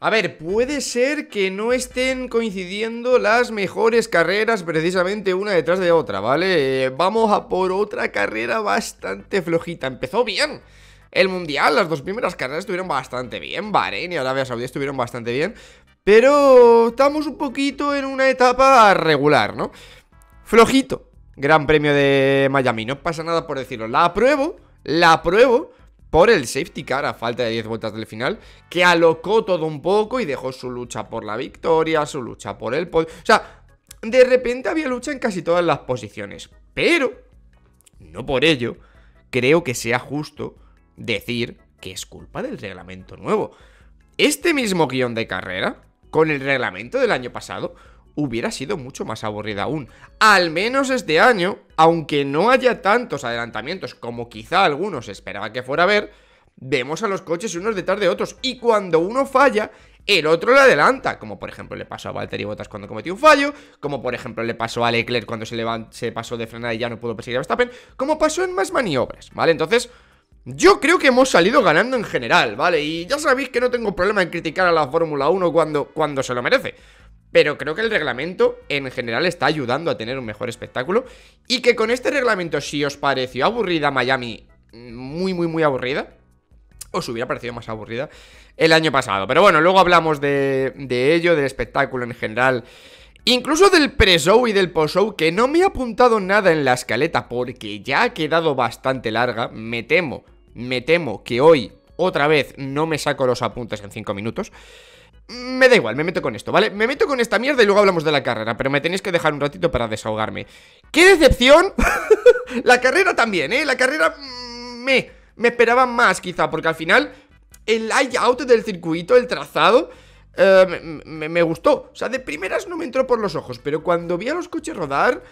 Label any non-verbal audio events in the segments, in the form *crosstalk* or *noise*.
A ver, puede ser que no estén coincidiendo las mejores carreras precisamente una detrás de otra, ¿vale? Eh, vamos a por otra carrera bastante flojita. Empezó bien. El Mundial, las dos primeras carreras estuvieron bastante bien. Bahrein y Arabia Saudí estuvieron bastante bien. Pero estamos un poquito en una etapa regular, ¿no? Flojito. Gran premio de Miami. No pasa nada por decirlo. La apruebo. La apruebo por el safety car a falta de 10 vueltas del final, que alocó todo un poco y dejó su lucha por la victoria, su lucha por el podio. O sea, de repente había lucha en casi todas las posiciones. Pero, no por ello, creo que sea justo decir que es culpa del reglamento nuevo. Este mismo guion de carrera, con el reglamento del año pasado, hubiera sido mucho más aburrida aún. Al menos este año, aunque no haya tantos adelantamientos como quizá algunos esperaba que fuera a ver, vemos a los coches unos detrás de otros y cuando uno falla, el otro le adelanta, como por ejemplo le pasó a Valtteri Bottas cuando cometió un fallo, como por ejemplo le pasó a Leclerc cuando se, pasó de frenada y ya no pudo perseguir a Verstappen, como pasó en más maniobras, ¿vale? Entonces, yo creo que hemos salido ganando en general, ¿vale? Y ya sabéis que no tengo problema en criticar a la Fórmula 1 cuando, cuando se lo merece. Pero creo que el reglamento en general está ayudando a tener un mejor espectáculo. Y que con este reglamento, si os pareció aburrida Miami, muy, muy, muy aburrida, os hubiera parecido más aburrida el año pasado. Pero bueno, luego hablamos de, ello, del espectáculo en general. Incluso del pre-show y del post-show, que no me he apuntado nada en la escaleta porque ya ha quedado bastante larga. Me temo, me temo que hoy, otra vez, no me saco los apuntes en 5 minutos. Me da igual, me meto con esto, ¿vale? Me meto con esta mierda y luego hablamos de la carrera Pero me tenéis que dejar un ratito para desahogarme ¡Qué decepción! *laughs* la carrera también, ¿eh? La carrera... Mm, me, me esperaba más quizá Porque al final el layout del circuito, el trazado eh, me, gustó O sea, de primeras no me entró por los ojos Pero cuando vi a los coches rodar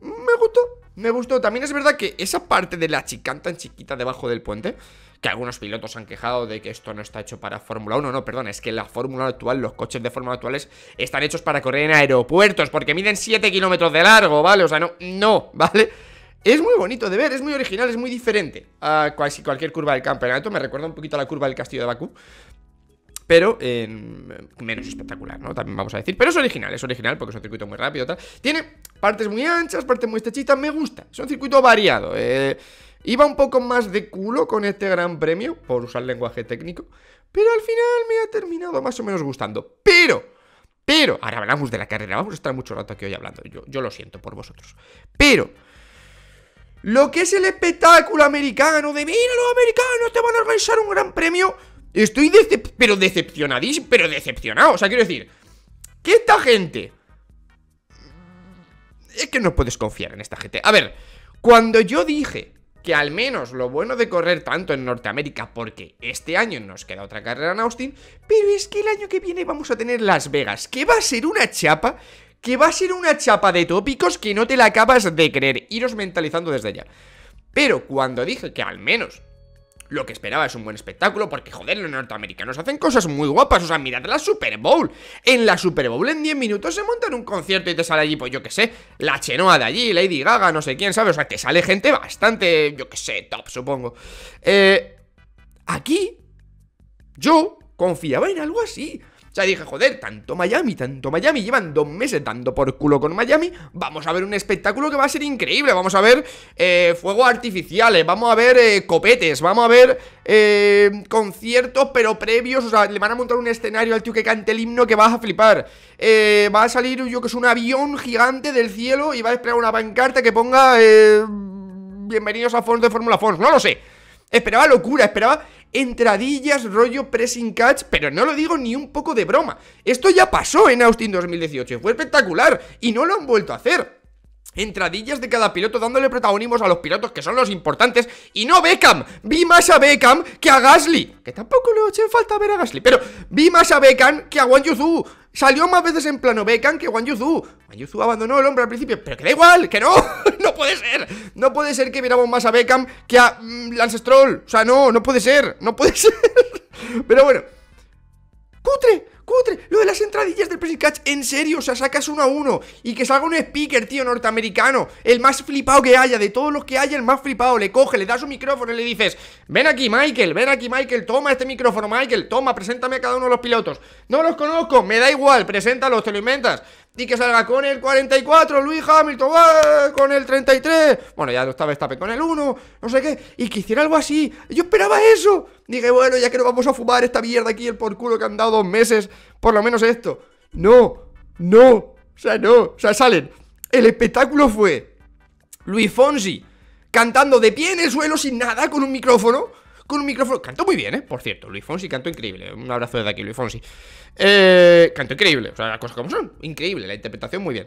Me gustó, me gustó También es verdad que esa parte de la chicán tan chiquita debajo del puente que algunos pilotos han quejado de que esto no está hecho para Fórmula 1. No, perdón, es que la Fórmula actual, los coches de Fórmula actuales están hechos para correr en aeropuertos porque miden 7 kilómetros de largo, ¿vale? O sea, no, no, ¿vale? Es muy bonito de ver, es muy original, es muy diferente a casi cualquier curva del campeonato. Me recuerda un poquito a la curva del castillo de Bakú. Pero menos espectacular, ¿no? También vamos a decir. Pero es original, es original porque es un circuito muy rápido. Tal. Tiene partes muy anchas, partes muy estrechitas, me gusta. Es un circuito variado. Eh, Iba un poco más de culo con este gran premio, por usar lenguaje técnico, pero al final me ha terminado más o menos gustando. Pero, pero, ahora hablamos de la carrera, vamos a estar mucho rato aquí hoy hablando, yo, yo lo siento por vosotros. Pero, lo que es el espectáculo americano de, mira, los americanos te van a organizar un gran premio, estoy pero decepcionadísimo, pero decepcionado, o sea, quiero decir, que esta gente... Es que no puedes confiar en esta gente. A ver, cuando yo dije que al menos lo bueno de correr tanto en Norteamérica, porque este año nos queda otra carrera en Austin, pero es que el año que viene vamos a tener Las Vegas, que va a ser una chapa, que va a ser una chapa de tópicos que no te la acabas de creer, iros mentalizando desde ya. Pero cuando dije que al menos lo que esperaba es un buen espectáculo porque, joder, los norteamericanos hacen cosas muy guapas. O sea, mirad la Super Bowl. En la Super Bowl en 10 minutos se montan un concierto y te sale allí, pues yo que sé, la Chenoa de allí, Lady Gaga, no sé quién, ¿sabes? O sea, que sale gente bastante, yo que sé, top, supongo. Eh, aquí, yo confiaba en algo así. Sea, dije, joder, tanto Miami, tanto Miami, llevan dos meses dando por culo con Miami, vamos a ver un espectáculo que va a ser increíble, vamos a ver eh, fuegos artificiales, vamos a ver eh, copetes, vamos a ver eh, conciertos pero previos, o sea, le van a montar un escenario al tío que cante el himno que vas a flipar, eh, va a salir yo que es un avión gigante del cielo y va a esperar una pancarta que ponga eh, bienvenidos a Fons de Fórmula Fons, no lo sé, esperaba locura, esperaba entradillas, rollo pressing catch, pero no lo digo ni un poco de broma. Esto ya pasó en Austin 2018, fue espectacular y no lo han vuelto a hacer. Entradillas de cada piloto dándole protagonismos a los pilotos que son los importantes Y no Beckham, vi más a Beckham que a Gasly Que tampoco le eché falta ver a Gasly Pero vi más a Beckham que a Wang Yuzu Salió más veces en plano Beckham que Wang Yuzu. Wang Yuzu abandonó el hombre al principio Pero que da igual, que no, *laughs* no puede ser. No puede ser que viéramos más a Beckham que a mm, Lance Stroll. O sea, no, no puede ser, no puede *laughs* ser. Pero bueno Cutre, cutre, lo de las entradillas del Pressing Catch, en serio, o sea, sacas uno a uno y que salga un speaker, tío, norteamericano, el más flipado que haya, de todos los que haya, el más flipado, le coge, le das un micrófono y le dices, ven aquí, Michael, ven aquí, Michael, toma este micrófono, Michael, toma, preséntame a cada uno de los pilotos. No los conozco, me da igual, preséntalos, te lo inventas. Y que salga con el 44, Luis Hamilton, con el 33. Bueno, ya no estaba Verstappen con el 1, no sé qué. Y que hiciera algo así. Yo esperaba eso. Dije, bueno, ya que no vamos a fumar esta mierda aquí, el por culo que han dado dos meses, por lo menos esto. No, no, o sea, no. O sea, salen. El espectáculo fue Luis Fonsi cantando de pie en el suelo sin nada con un micrófono con un micrófono. Cantó muy bien, ¿eh? Por cierto, Luis Fonsi cantó increíble. Un abrazo desde aquí, Luis Fonsi. Eh, cantó increíble. O sea, las cosas como son. Increíble, la interpretación muy bien.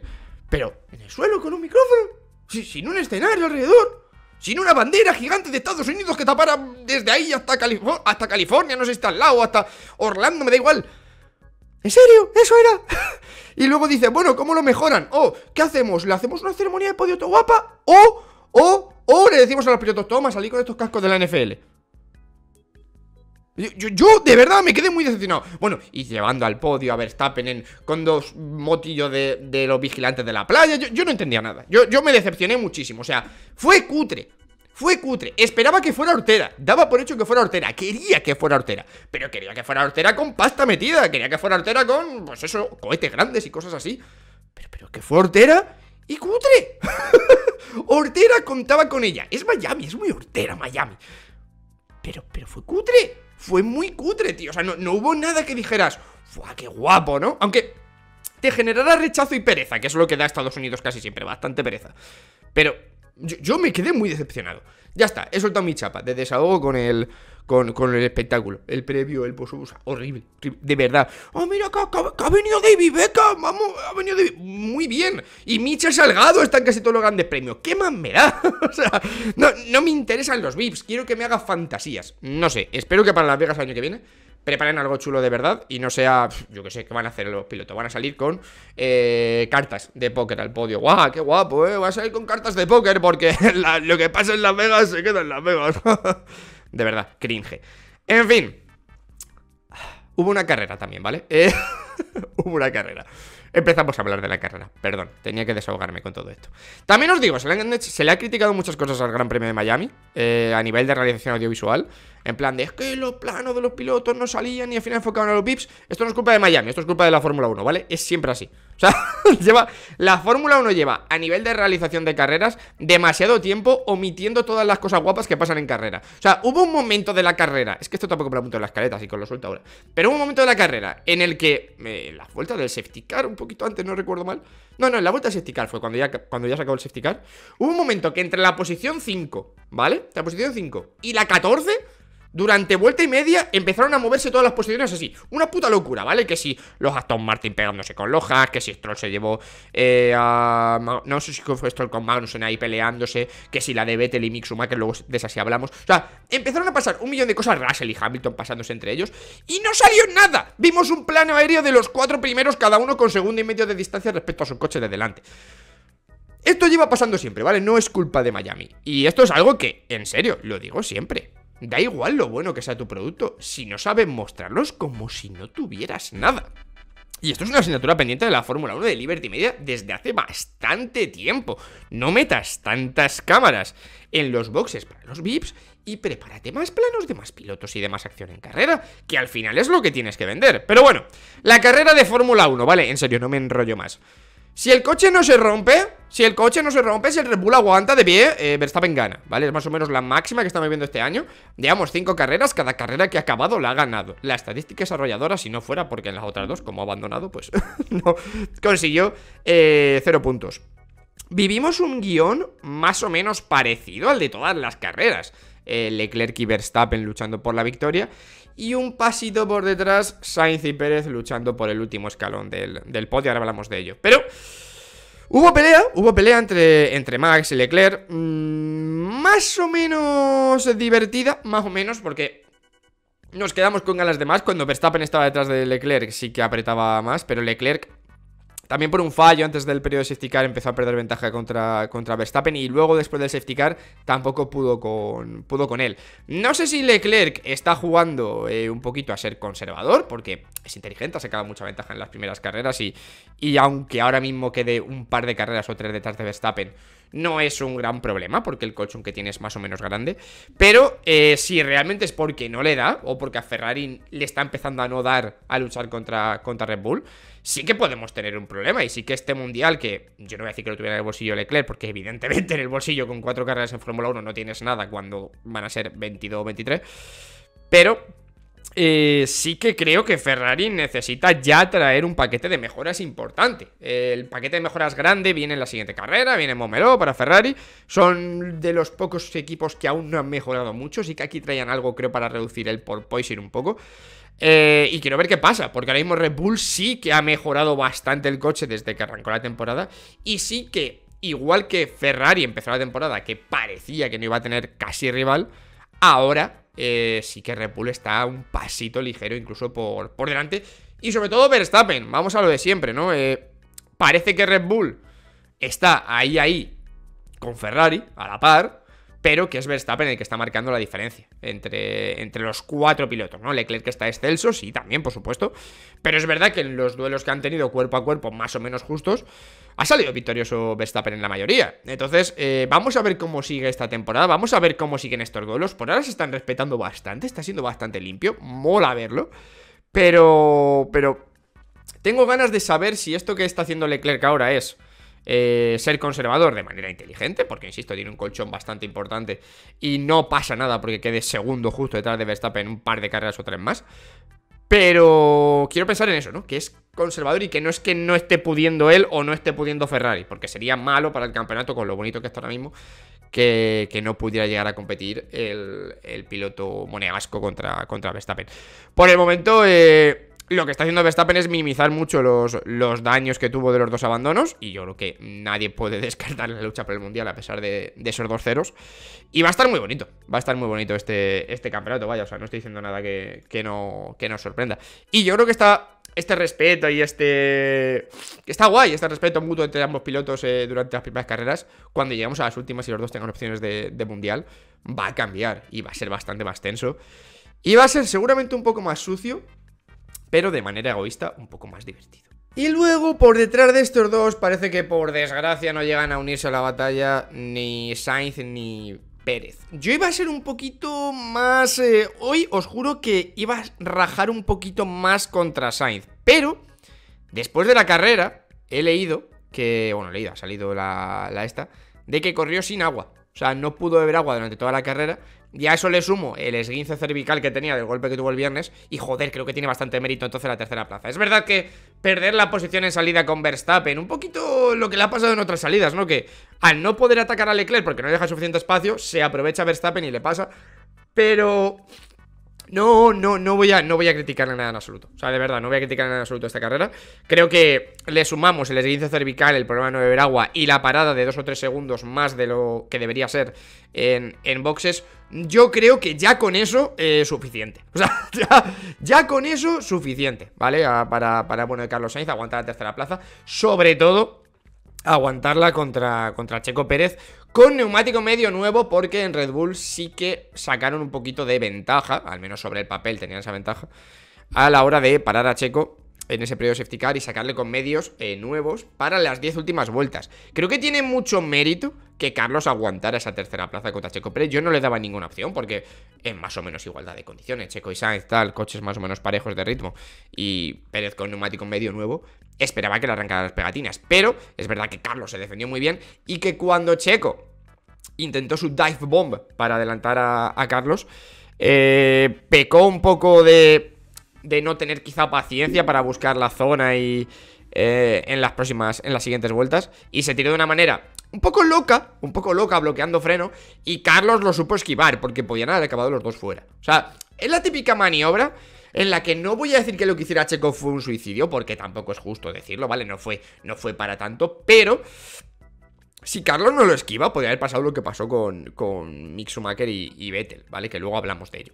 Pero, en el suelo con un micrófono. Sin un escenario alrededor. Sin una bandera gigante de Estados Unidos que tapara desde ahí hasta, hasta California, no sé si está al lado, hasta Orlando, me da igual. ¿En serio? ¿Eso era? *laughs* y luego dice, bueno, ¿cómo lo mejoran? Oh, ¿qué hacemos? ¿Le hacemos una ceremonia de podio guapa? O, o, o le decimos a los pilotos, toma, salí con estos cascos de la NFL. Yo, de verdad me quedé muy decepcionado. Bueno, y llevando al podio a Verstappen en, con dos motillos de, los vigilantes de la playa. Yo, no entendía nada. Yo, yo, me decepcioné muchísimo. O sea, fue cutre. Fue cutre. Esperaba que fuera hortera. Daba por hecho que fuera hortera. Quería que fuera hortera. Pero quería que fuera hortera con pasta metida. Quería que fuera hortera con, pues eso, cohetes grandes y cosas así. Pero, pero que fue hortera y cutre. *laughs* hortera contaba con ella. Es Miami, es muy hortera Miami. Pero, pero fue cutre fue muy cutre, tío. O sea, no, hubo nada que dijeras, ¡fuah, qué guapo, ¿no? Aunque te generará rechazo y pereza, que es lo que da Estados Unidos casi siempre, bastante pereza. Pero yo, me quedé muy decepcionado. Ya está, he soltado mi chapa de desahogo con el, con, con el espectáculo. El previo, el post horrible, de verdad. Oh, mira, que, ha venido David Beckham, vamos, ha venido David. Muy bien. Y Micha Salgado está en casi todos los grandes premios. ¿Qué más me da? *laughs* o sea, no, no me interesan los VIPs, quiero que me haga fantasías. No sé, espero que para Las Vegas el año que viene preparen algo chulo de verdad y no sea, yo que sé, ¿qué van a hacer los pilotos? Van a salir con eh, cartas de póker al podio. ¡Guau! ¡Qué guapo, eh! Va a salir con cartas de póker porque *laughs* lo que pasa en Las Vegas se queda en Las Vegas. *laughs* de verdad, cringe. En fin. Hubo una carrera también, ¿vale? Eh, *laughs* hubo una carrera. Empezamos a hablar de la carrera. Perdón, tenía que desahogarme con todo esto. También os digo, se le, ha criticado muchas cosas al Gran Premio de Miami eh, a nivel de realización audiovisual. En plan de, es que los planos de los pilotos no salían y al final enfocaban a los VIPs. Esto no es culpa de Miami, esto es culpa de la Fórmula 1, ¿vale? Es siempre así. O sea, *laughs* lleva, la Fórmula 1 lleva a nivel de realización de carreras demasiado tiempo omitiendo todas las cosas guapas que pasan en carrera. O sea, hubo un momento de la carrera, es que esto tampoco me apunto en la escaleta, así que lo suelto ahora. Pero hubo un momento de la carrera en el que eh, la vuelta del safety car, un poquito antes, no recuerdo mal. No, no, en la vuelta del safety car fue cuando ya, cuando ya se el safety car. Hubo un momento que entre la posición 5, ¿vale? La posición 5 y la 14 durante vuelta y media empezaron a moverse todas las posiciones así. Una puta locura, ¿vale? Que si los Aston Martin pegándose con los que si Stroll se llevó eh, a... No sé si fue Stroll con Magnussen ahí peleándose, que si la de Vettel y Mick Schumacher, luego de esa sí hablamos. O sea, empezaron a pasar un millón de cosas, Russell y Hamilton pasándose entre ellos, y no salió nada. Vimos un plano aéreo de los cuatro primeros, cada uno con segundo y medio de distancia respecto a su coche de delante. Esto lleva pasando siempre, ¿vale? No es culpa de Miami. Y esto es algo que, en serio, lo digo siempre. Da igual lo bueno que sea tu producto, si no sabes mostrarlos como si no tuvieras nada. Y esto es una asignatura pendiente de la Fórmula 1 de Liberty Media desde hace bastante tiempo. No metas tantas cámaras en los boxes para los VIPs y prepárate más planos de más pilotos y de más acción en carrera, que al final es lo que tienes que vender. Pero bueno, la carrera de Fórmula 1, ¿vale? En serio, no me enrollo más. Si el coche no se rompe, si el coche no se rompe, si el Red Bull aguanta de pie, eh, Verstappen gana, ¿vale? Es más o menos la máxima que estamos viendo este año. Digamos, cinco carreras, cada carrera que ha acabado la ha ganado. La estadística desarrolladora, si no fuera porque en las otras dos, como ha abandonado, pues *laughs* no consiguió eh, cero puntos. Vivimos un guion más o menos parecido al de todas las carreras. Eh, Leclerc y Verstappen luchando por la victoria y un pasito por detrás, Sainz y Pérez luchando por el último escalón del, podio. Ahora hablamos de ello. Pero hubo pelea, hubo pelea entre, entre Max y Leclerc. Mm, más o menos divertida, más o menos, porque nos quedamos con ganas de más. Cuando Verstappen estaba detrás de Leclerc, sí que apretaba más, pero Leclerc también por un fallo antes del periodo de safety car empezó a perder ventaja contra, contra Verstappen y luego después del safety car tampoco pudo con, pudo con él. No sé si Leclerc está jugando eh, un poquito a ser conservador, porque es inteligente, ha sacado mucha ventaja en las primeras carreras y, y aunque ahora mismo quede un par de carreras o tres detrás de Verstappen, no es un gran problema porque el colchón que tiene es más o menos grande. Pero eh, si realmente es porque no le da o porque a Ferrari le está empezando a no dar a luchar contra, contra Red Bull, sí que podemos tener un problema. Y sí que este mundial, que yo no voy a decir que lo tuviera en el bolsillo Leclerc, porque evidentemente en el bolsillo con cuatro carreras en Fórmula 1 no tienes nada cuando van a ser 22 o 23. Pero eh, sí que creo que Ferrari necesita ya traer un paquete de mejoras importante. El paquete de mejoras grande viene en la siguiente carrera, viene en Momeló para Ferrari. Son de los pocos equipos que aún no han mejorado mucho, sí que aquí traían algo creo para reducir el porpoising un poco. Eh, y quiero ver qué pasa, porque ahora mismo Red Bull sí que ha mejorado bastante el coche desde que arrancó la temporada. Y sí que, igual que Ferrari empezó la temporada, que parecía que no iba a tener casi rival, ahora eh, sí que Red Bull está un pasito ligero incluso por, por delante. Y sobre todo Verstappen, vamos a lo de siempre, ¿no? Eh, parece que Red Bull está ahí, ahí, con Ferrari, a la par, pero que es Verstappen el que está marcando la diferencia entre, entre los cuatro pilotos, ¿no? Leclerc está excelso, sí, también, por supuesto, pero es verdad que en los duelos que han tenido cuerpo a cuerpo más o menos justos, ha salido victorioso Verstappen en la mayoría. Entonces, eh, vamos a ver cómo sigue esta temporada, vamos a ver cómo siguen estos duelos. Por ahora se están respetando bastante, está siendo bastante limpio, mola verlo. Pero, pero, tengo ganas de saber si esto que está haciendo Leclerc ahora es... Eh, ser conservador de manera inteligente, porque insisto, tiene un colchón bastante importante y no pasa nada porque quede segundo justo detrás de Verstappen un par de carreras o tres más. Pero quiero pensar en eso, ¿no? Que es conservador y que no es que no esté pudiendo él o no esté pudiendo Ferrari, porque sería malo para el campeonato con lo bonito que está ahora mismo que, no pudiera llegar a competir el, piloto monegasco contra, contra Verstappen. Por el momento, eh, lo que está haciendo Verstappen es minimizar mucho los, los, daños que tuvo de los dos abandonos. Y yo creo que nadie puede *laughs* descartar la lucha por el mundial a pesar de, esos dos ceros. Y va a estar muy bonito. Va a estar muy bonito este, este campeonato. Vaya, o sea, no estoy diciendo nada que, no, que nos sorprenda. Y yo creo que está este respeto y este... Está guay este respeto mutuo entre ambos pilotos eh, durante las primeras carreras. Cuando lleguemos a las últimas y los dos tengan opciones de, de mundial, va a cambiar y va a ser bastante más tenso. Y va a ser seguramente un poco más sucio, pero de manera egoísta un poco más divertido. Y luego, por detrás de estos dos, parece que por desgracia no llegan a unirse a la batalla ni Sainz ni Pérez. Yo iba a ser un poquito más... Eh, hoy os juro que iba a rajar un poquito más contra Sainz, pero después de la carrera he leído que... Bueno, he leído, ha salido la, la esta, de que corrió sin agua. O sea, no pudo beber agua durante toda la carrera y a eso le sumo el esguince cervical que tenía del golpe que tuvo el viernes. Y joder, creo que tiene bastante mérito entonces la tercera plaza. Es verdad que perder la posición en salida con Verstappen, un poquito lo que le ha pasado en otras salidas, ¿no? Que al no poder atacar a Leclerc porque no deja suficiente espacio, se aprovecha Verstappen y le pasa. Pero no, no, no voy a, no voy a criticarle nada en absoluto. O sea, de verdad, no voy a criticar nada en absoluto esta carrera. Creo que le sumamos el esguince cervical, el problema de no beber agua y la parada de dos o tres segundos más de lo que debería ser en, boxes. Yo creo que ya con eso es suficiente. *laughs* O sea, ya, con eso suficiente, ¿vale? para, para, bueno, de Carlos Sainz aguantar la tercera plaza. Sobre todo, aguantarla contra, contra Checo Pérez con neumático medio nuevo porque en Red Bull sí que sacaron un poquito de ventaja, al menos sobre el papel tenían esa ventaja, a la hora de parar a Checo en ese periodo de safety car y sacarle con medios eh, nuevos para las 10 últimas vueltas. Creo que tiene mucho mérito que Carlos aguantara esa tercera plaza contra Checo Pérez. Yo no le daba ninguna opción porque en más o menos igualdad de condiciones. Checo y Sainz, tal, coches más o menos parejos de ritmo y Pérez con neumático medio nuevo. Esperaba que le arrancara las pegatinas. Pero es verdad que Carlos se defendió muy bien y que cuando Checo intentó su dive bomb para adelantar a, Carlos, eh, pecó un poco de de no tener quizá paciencia para buscar la zona y eh, en las próximas, en las siguientes vueltas. Y se tiró de una manera un poco loca, un poco loca, bloqueando freno. Y Carlos lo supo esquivar, porque podían haber acabado los dos fuera. O sea, es la típica maniobra en la que no voy a decir que lo que hiciera Checo fue un suicidio, porque tampoco es justo decirlo, ¿vale? No fue, no fue para tanto, pero... Si Carlos no lo esquiva, podría haber pasado lo que pasó con, con Mick Schumacher y, y Vettel, ¿vale? Que luego hablamos de ello.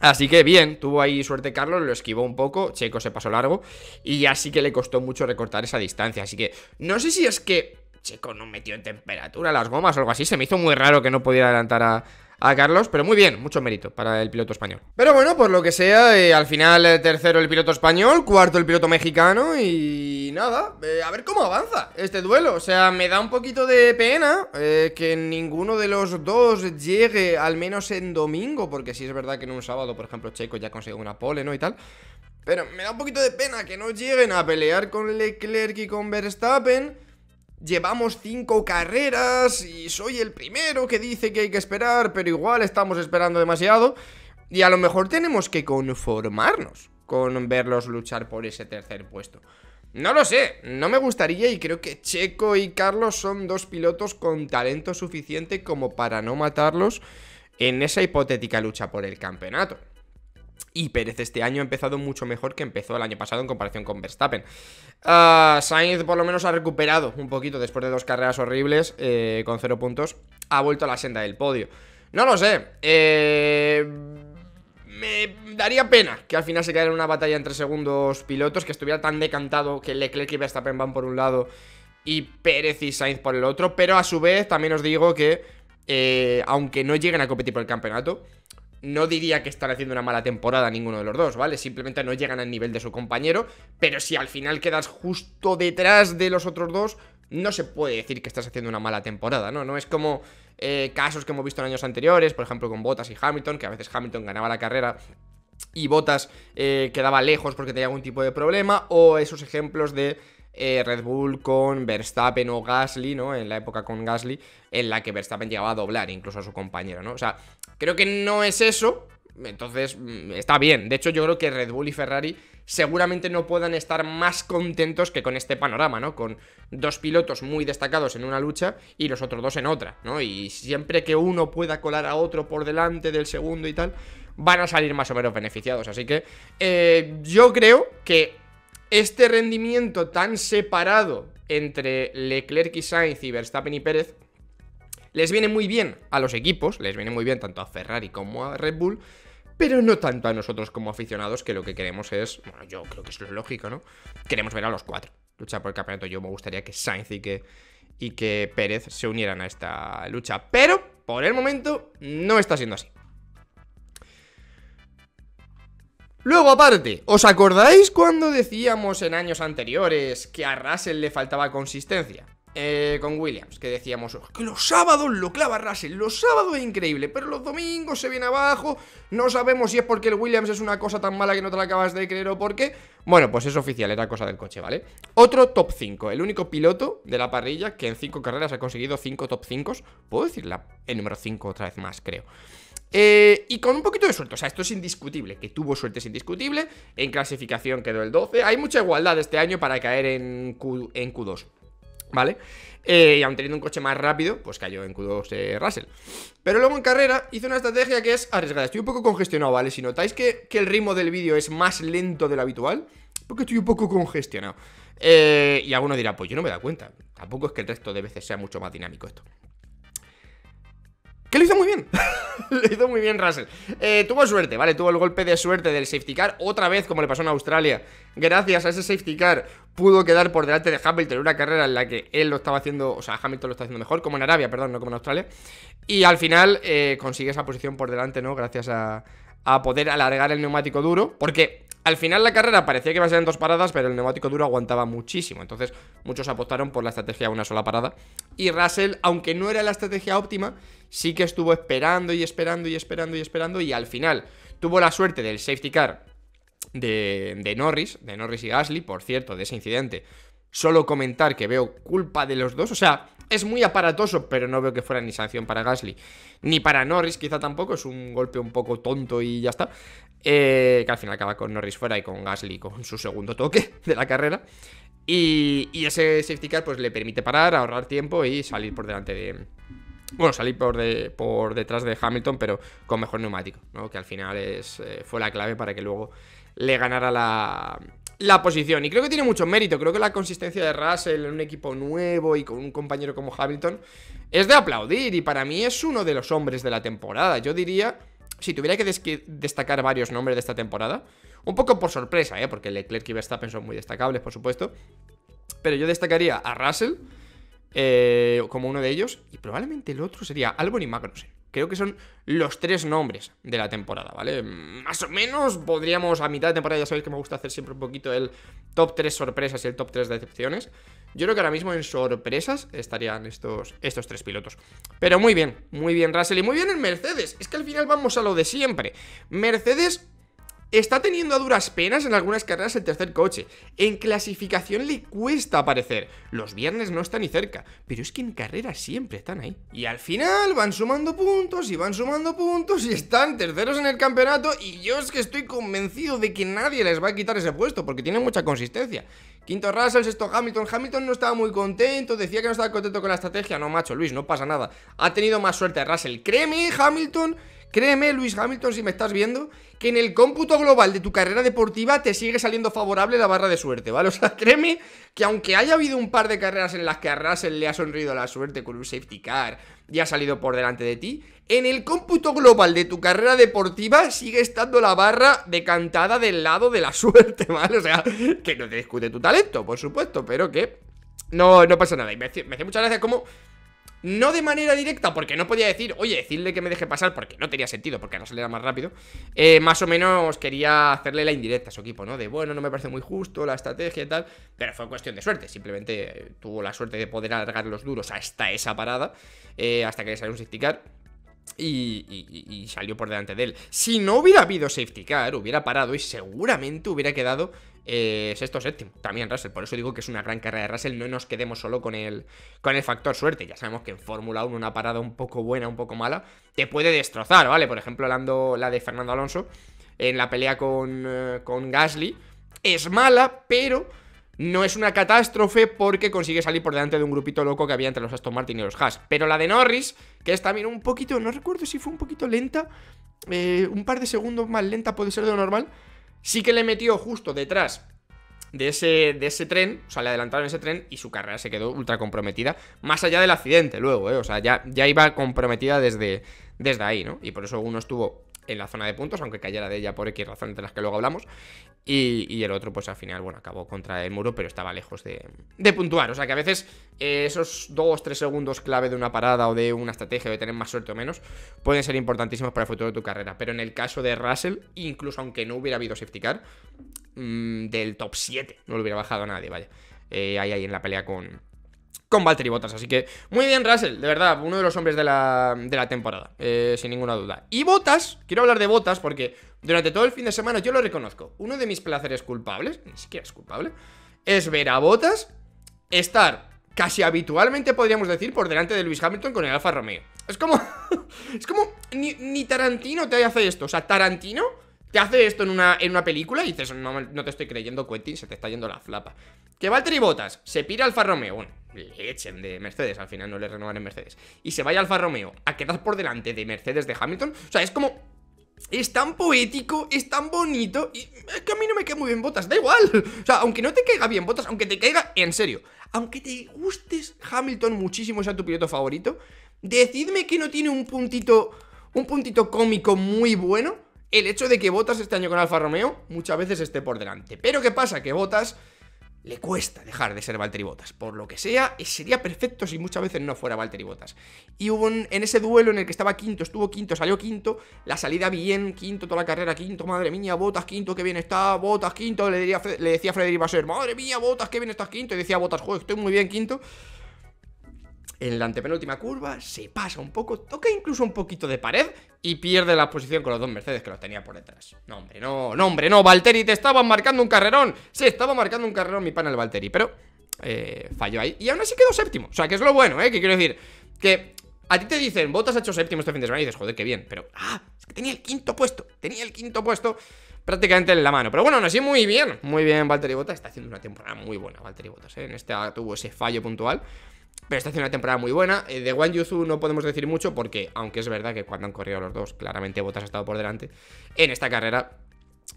Así que bien, tuvo ahí suerte Carlos, lo esquivó un poco, Checo se pasó largo y ya sí que le costó mucho recortar esa distancia. Así que no sé si es que Checo no metió en temperatura las gomas o algo así, se me hizo muy raro que no pudiera adelantar a, a Carlos, pero muy bien, mucho mérito para el piloto español. Pero bueno, por lo que sea, eh, al final eh, tercero el piloto español, cuarto el piloto mexicano y nada, eh, a ver cómo avanza este duelo. O sea, me da un poquito de pena que ninguno de los dos llegue al menos en domingo, porque si es verdad que en un sábado, por ejemplo, Checo ya consiguió una pole, ¿no? Y tal. Pero me da un poquito de pena que no lleguen a pelear con Leclerc y con Verstappen Llevamos cinco carreras y soy el primero que dice que hay que esperar, pero igual estamos esperando demasiado. Y a lo mejor tenemos que conformarnos con verlos luchar por ese tercer puesto. No lo sé, no me gustaría y creo que Checo y Carlos son dos pilotos con talento suficiente como para no matarlos en esa hipotética lucha por el campeonato. Y Pérez este año ha empezado mucho mejor que empezó el año pasado en comparación con Verstappen. Uh, Sainz por lo menos ha recuperado un poquito después de dos carreras horribles eh, con cero puntos. Ha vuelto a la senda del podio. No lo sé. Eh, me daría pena que al final se quedara en una batalla entre segundos pilotos, que estuviera tan decantado que Leclerc y Verstappen van por un lado y Pérez y Sainz por el otro. Pero a su vez también os digo que, eh, aunque no lleguen a competir por el campeonato, no diría que están haciendo una mala temporada ninguno de los dos, ¿vale? Simplemente no llegan al nivel de su compañero, pero si al final quedas justo detrás de los otros dos, no se puede decir que estás haciendo una mala temporada, ¿no? No es como eh, casos que hemos visto en años anteriores, por ejemplo con Bottas y Hamilton, que a veces Hamilton ganaba la carrera y Bottas eh, quedaba lejos porque tenía algún tipo de problema, o esos ejemplos de eh, Red Bull con Verstappen o Gasly, ¿no? En la época con Gasly, en la que Verstappen llegaba a doblar incluso a su compañero, ¿no? O sea, creo que no es eso, entonces mm, está bien. De hecho, yo creo que Red Bull y Ferrari seguramente no puedan estar más contentos que con este panorama, ¿no? Con dos pilotos muy destacados en una lucha y los otros dos en otra, ¿no? Y siempre que uno pueda colar a otro por delante del segundo y tal, van a salir más o menos beneficiados. Así que eh, yo creo que este rendimiento tan separado entre Leclerc y Sainz y Verstappen y Pérez les viene muy bien a los equipos, les viene muy bien tanto a Ferrari como a Red Bull, pero no tanto a nosotros como aficionados, que lo que queremos es, bueno, yo creo que es lo lógico, ¿no? Queremos ver a los cuatro luchar por el campeonato. Yo me gustaría que Sainz y que, y que Pérez se unieran a esta lucha, pero por el momento no está siendo así. Luego, aparte, ¿os acordáis cuando decíamos en años anteriores que a Russell le faltaba consistencia? Eh, con Williams, que decíamos que los sábados lo clava Russell, los sábados es increíble, pero los domingos se viene abajo, no sabemos si es porque el Williams es una cosa tan mala que no te la acabas de creer o por qué. Bueno, pues es oficial, era cosa del coche, ¿vale? Otro top 5, el único piloto de la parrilla que en 5 carreras ha conseguido 5 top 5, puedo decir el número 5 otra vez más, creo. Eh, y con un poquito de suerte, o sea, esto es indiscutible, que tuvo suerte es indiscutible, en clasificación quedó el 12, hay mucha igualdad este año para caer en, Q, en Q2, ¿vale? Eh, y aún teniendo un coche más rápido, pues cayó en Q2 eh, Russell. Pero luego en carrera hizo una estrategia que es arriesgada, estoy un poco congestionado, ¿vale? Si notáis que, que el ritmo del vídeo es más lento de lo habitual, porque estoy un poco congestionado. y alguno dirá, pues yo no me da cuenta, tampoco es que el resto de veces sea mucho más dinámico esto. Que lo hizo muy bien *laughs* Lo hizo muy bien Russell eh, Tuvo suerte, ¿vale? Tuvo el golpe de suerte del safety car Otra vez, como le pasó en Australia Gracias a ese safety car Pudo quedar por delante de Hamilton en una carrera en la que él lo estaba haciendo O sea, Hamilton lo está haciendo mejor Como en Arabia, perdón, no como en Australia Y al final eh, consigue esa posición por delante, ¿no? Gracias a, a poder alargar el neumático duro Porque al final la carrera parecía que iba a ser en dos paradas, pero el neumático duro aguantaba muchísimo. Entonces muchos apostaron por la estrategia de una sola parada. Y Russell, aunque no era la estrategia óptima, sí que estuvo esperando y esperando y esperando y esperando. Y al final tuvo la suerte del safety car de, Norris, de Norris y Gasly, por cierto, de ese incidente. Solo comentar que veo culpa de los dos. O sea, es muy aparatoso, pero no veo que fuera ni sanción para Gasly, ni para Norris, quizá tampoco. Es un golpe un poco tonto y ya está. Eh, que al final acaba con Norris fuera y con Gasly con su segundo toque de la carrera. Y, ese safety car pues le permite parar, ahorrar tiempo y salir por delante de... Bueno, salir por, de, por detrás de Hamilton, pero con mejor neumático, ¿no? Que al final es, eh, fue la clave para que luego le ganara la, la posición. Y creo que tiene mucho mérito. Creo que la consistencia de Russell en un equipo nuevo y con un compañero como Hamilton es de aplaudir. Y para mí es uno de los hombres de la temporada. Yo diría si tuviera que destacar varios nombres de esta temporada, un poco por sorpresa, ¿eh? porque Leclerc y Verstappen son muy destacables, por supuesto, pero yo destacaría a Russell eh, como uno de ellos, y probablemente el otro sería Albon y Magnussen. Creo que son los tres nombres de la temporada, ¿vale? Más o menos podríamos, a mitad de temporada, ya sabéis que me gusta hacer siempre un poquito el top 3 sorpresas y el top 3 decepciones. Yo creo que ahora mismo en sorpresas estarían estos, estos tres pilotos. Pero muy bien, muy bien Russell y muy bien en Mercedes. Es que al final vamos a lo de siempre. Mercedes Está teniendo a duras penas en algunas carreras el tercer coche. En clasificación le cuesta aparecer. Los viernes no está ni cerca. Pero es que en carrera siempre están ahí. Y al final van sumando puntos y van sumando puntos y están terceros en el campeonato. Y yo es que estoy convencido de que nadie les va a quitar ese puesto porque tienen mucha consistencia. Quinto Russell, sexto Hamilton. Hamilton no estaba muy contento, decía que no estaba contento con la estrategia. No, macho, Luis, no pasa nada. Ha tenido más suerte Russell. Créeme, Hamilton Créeme, Luis Hamilton, si me estás viendo, que en el cómputo global de tu carrera deportiva te sigue saliendo favorable la barra de suerte, ¿vale? *laughs* O sea, créeme que aunque haya habido un par de carreras en las que a Russell le ha sonrido la suerte con un safety car y ha salido por delante de ti, en el cómputo global de tu carrera deportiva sigue estando la barra decantada del lado de la *laughs* suerte, ¿vale? O sea, que no te discute tu talento, por supuesto, pero que no, no pasa nada. Y me, me hace mucha gracia como no de manera directa, porque no podía decir, oye, decirle que me deje pasar, porque no tenía sentido, porque no saliera más rápido. Eh, más o menos quería hacerle la indirecta a su equipo, ¿no? De bueno, no me parece muy justo la estrategia y tal. Pero fue cuestión de suerte. Simplemente tuvo la suerte de poder alargar los duros hasta esa parada, eh, hasta que le salió un safety car. Y, salió por delante de él. Si no hubiera habido safety car, hubiera parado y seguramente hubiera quedado eh, sexto séptimo, también Russell. Por eso digo que es una gran carrera de Russell. No nos quedemos solo con el, con el factor suerte. Ya sabemos que en Fórmula 1 una parada un poco buena, un poco mala, te puede destrozar, ¿vale? Por ejemplo, hablando la de Fernando Alonso en la pelea con, eh, con Gasly. Es mala, pero no es una catástrofe porque consigue salir por delante de un grupito loco que había entre los Aston Martin y los Haas. Pero la de Norris, que es también un poquito, no recuerdo si fue un poquito lenta, eh, un par de segundos más lenta puede ser de lo normal, Sí que le metió justo detrás de ese, de ese tren, o sea, le adelantaron ese tren y su carrera se quedó ultra comprometida, más allá del accidente luego, ¿eh? O sea, ya, ya iba comprometida desde, desde ahí, ¿no? Y por eso uno estuvo en la zona de puntos, aunque cayera de ella por X razones de las que luego hablamos. Y, el otro, pues al final, bueno, acabó contra el muro, pero estaba lejos de, de puntuar. O sea que a veces eh, esos 2-3 segundos clave de una parada o de una estrategia, de tener más suerte o menos, pueden ser importantísimos para el futuro de tu carrera. Pero en el caso de Russell, incluso aunque no hubiera habido safety car, mm, del top 7 no lo hubiera bajado a nadie, vaya. Eh, ahí, ahí en la pelea con, con Valtteri Bottas. Así que muy bien, Russell, de verdad, uno de los hombres de la, de la temporada, eh, sin ninguna duda. Y Bottas, quiero hablar de Bottas porque durante todo el fin de semana yo lo reconozco. Uno de mis placeres culpables, ni siquiera es culpable, es ver a Bottas estar casi habitualmente, podríamos decir, por delante de Luis Hamilton con el Alfa Romeo. Es como. *laughs* es como. Ni, ni Tarantino te hace esto. O sea, Tarantino te hace esto en una, en una película y dices, no, no te estoy creyendo, Quentin, se te está yendo la flapa. Que Valtteri Bottas se pira Alfa Romeo, bueno, le echen de Mercedes, al final no le renovan en Mercedes, y se vaya Alfa Romeo a quedar por delante de Mercedes de Hamilton, o sea, es como... Es tan poético, es tan bonito Y es que a mí no me queda muy bien botas, da igual O sea, aunque no te caiga bien botas, aunque te caiga en serio Aunque te gustes Hamilton muchísimo, sea tu piloto favorito Decidme que no tiene un puntito Un puntito cómico muy bueno el hecho de que Botas este año con Alfa Romeo muchas veces esté por delante. Pero ¿qué pasa? Que Botas le cuesta dejar de ser Valtteri Botas. Por lo que sea, sería perfecto si muchas veces no fuera Valtteri Botas. Y hubo en ese duelo en el que estaba quinto, estuvo quinto, salió quinto, la salida bien, quinto toda la carrera, quinto, madre mía, Botas quinto, qué bien está, Botas quinto, le, diría, le decía Frederic Basser, madre mía, Botas, qué bien estás quinto, y decía Botas, joder, estoy muy bien quinto en la antepenúltima curva, se pasa un poco, toca incluso un poquito de pared y pierde la posición con los dos Mercedes que los tenía por detrás. No, hombre, no, no, hombre, no, Valtteri, te estaban marcando un carrerón. Se estaba marcando un carrerón mi panel Valtteri, pero eh, falló ahí. Y aún así quedó séptimo. O sea, que es lo bueno, ¿eh? Que quiero decir, que a ti te dicen, Botas ha hecho séptimo este fin de semana y dices, joder, qué bien. Pero, ah, es que tenía el quinto puesto, tenía el quinto puesto prácticamente en la mano. Pero bueno, aún así muy bien, muy bien Valtteri Bottas. Está haciendo una temporada muy buena Valtteri Bottas, ¿eh? En este tuvo ese fallo puntual. Pero está haciendo una temporada muy buena. Eh, de Wang Yuzu no podemos decir mucho porque, aunque es verdad que cuando han corrido los dos, claramente Botas ha estado por delante. En esta carrera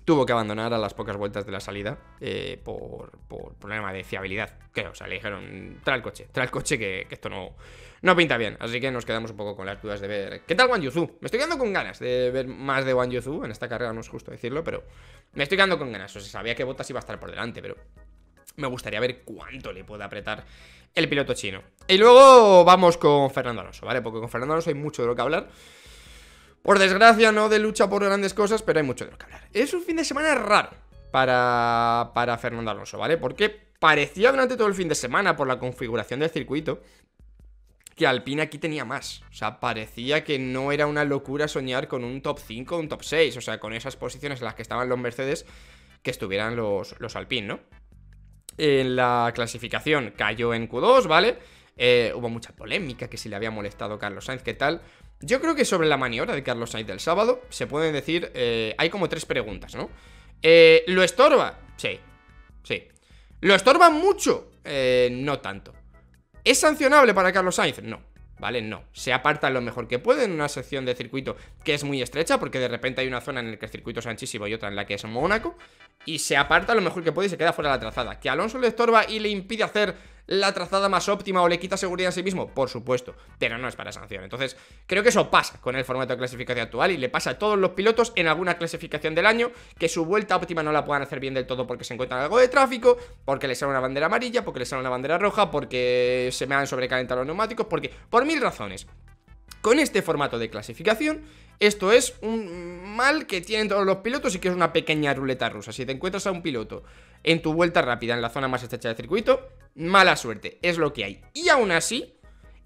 tuvo que abandonar a las pocas vueltas de la salida eh, por, problema de fiabilidad. Creo, o sea, le dijeron, trae el coche, trae el coche que, esto no, no pinta bien. Así que nos quedamos un poco con las dudas de ver... ¿Qué tal Wang Yuzu? Me estoy quedando con ganas de ver más de Wang Yuzu. En esta carrera no es justo decirlo, pero me estoy quedando con ganas. O sea, sabía que Bottas iba a estar por delante, pero me gustaría ver cuánto le puede apretar el piloto chino. Y luego vamos con Fernando Alonso, ¿vale? Porque con Fernando Alonso hay mucho de lo que hablar. Por desgracia, no de lucha por grandes cosas, pero hay mucho de lo que hablar. Es un fin de semana raro para, para Fernando Alonso, ¿vale? Porque parecía durante todo el fin de semana, por la configuración del circuito, que Alpine aquí tenía más. O sea, parecía que no era una locura soñar con un top 5 o un top 6. O sea, con esas posiciones en las que estaban los Mercedes, que estuvieran los, los Alpine, ¿no? En la clasificación cayó en Q2, ¿vale? Eh, hubo mucha polémica, que si le había molestado Carlos Sainz, ¿qué tal? Yo creo que sobre la maniobra de Carlos Sainz del sábado se pueden decir, eh, hay como tres preguntas, ¿no? Eh, ¿Lo estorba? Sí, sí. ¿Lo estorba mucho? no tanto. ¿Es sancionable para Carlos Sainz? No. ¿Vale? No, se aparta lo mejor que puede en una sección de circuito que es muy estrecha, porque de repente hay una zona en la que el circuito es anchísimo y otra en la que es Mónaco, y se aparta lo mejor que puede y se queda fuera de la trazada. Que Alonso le estorba y le impide hacer la trazada más óptima o le quita seguridad a sí mismo, por supuesto, pero no es para sanción. Entonces, creo que eso pasa con el formato de clasificación actual y le pasa a todos los pilotos en alguna clasificación del año que su vuelta óptima no la puedan hacer bien del todo porque se encuentran algo de tráfico, porque les sale una bandera amarilla, porque les sale una bandera roja, porque se me han sobrecalentado los neumáticos, porque por mil razones. Con este formato de clasificación, esto es un mal que tienen todos los pilotos y que es una pequeña ruleta rusa. Si te encuentras a un piloto en tu vuelta rápida en la zona más estrecha del circuito, mala suerte, es lo que hay. Y aún así,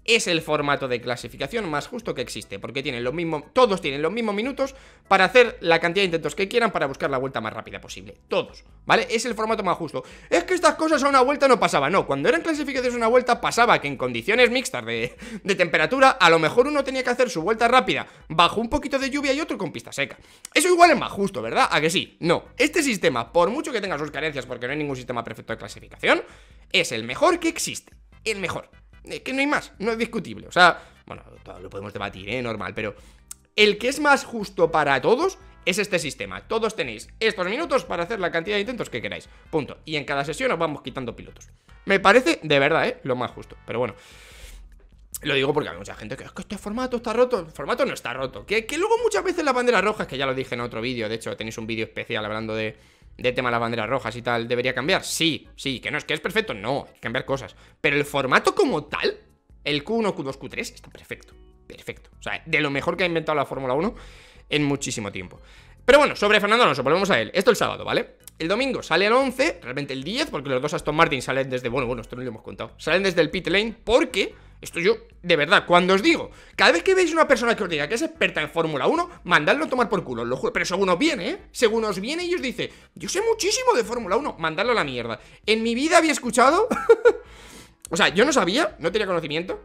es el formato de clasificación más justo que existe, porque tienen los mismos, todos tienen los mismos minutos para hacer la cantidad de intentos que quieran para buscar la vuelta más rápida posible. Todos, ¿vale? Es el formato más justo. Es que estas cosas a una vuelta no pasaba, no. Cuando eran clasificaciones a una vuelta pasaba que en condiciones mixtas de, de temperatura, a lo mejor uno tenía que hacer su vuelta rápida bajo un poquito de lluvia y otro con pista seca. Eso igual es más justo, ¿verdad? ¿A que sí? No. Este sistema, por mucho que tenga sus carencias, porque no hay ningún sistema perfecto de clasificación, es el mejor que existe. El mejor. Que no hay más, no es discutible. O sea, bueno, lo podemos debatir, ¿eh? Normal, pero el que es más justo para todos es este sistema. Todos tenéis estos minutos para hacer la cantidad de intentos que queráis. Punto. Y en cada sesión os vamos quitando pilotos. Me parece, de verdad, ¿eh? Lo más justo. Pero bueno. Lo digo porque hay mucha gente que es que este formato está roto. El formato no está roto. Que, que luego muchas veces las banderas rojas, que ya lo dije en otro vídeo, de hecho tenéis un vídeo especial hablando de, de tema de las banderas rojas y tal, ¿debería cambiar? Sí, sí, que no es que es perfecto, no, hay que cambiar cosas. Pero el formato como tal, el Q1, Q2, Q3, está perfecto. Perfecto. O sea, de lo mejor que ha inventado la Fórmula 1 en muchísimo tiempo. Pero bueno, sobre Fernando Alonso, volvemos a él. Esto el sábado, ¿vale? El domingo sale el 11, realmente el 10, porque los dos Aston Martin salen desde. Bueno, bueno, esto no lo hemos contado. Salen desde el pit lane porque esto yo, de verdad, cuando os digo, cada vez que veis una persona que os diga que es experta en Fórmula 1, mandadlo a tomar por culo, lo. Pero según os viene, ¿eh? Según os viene y os dice, yo sé muchísimo de Fórmula 1, mandadlo a la mierda. En mi vida había escuchado. *laughs* o sea, yo no sabía, no tenía conocimiento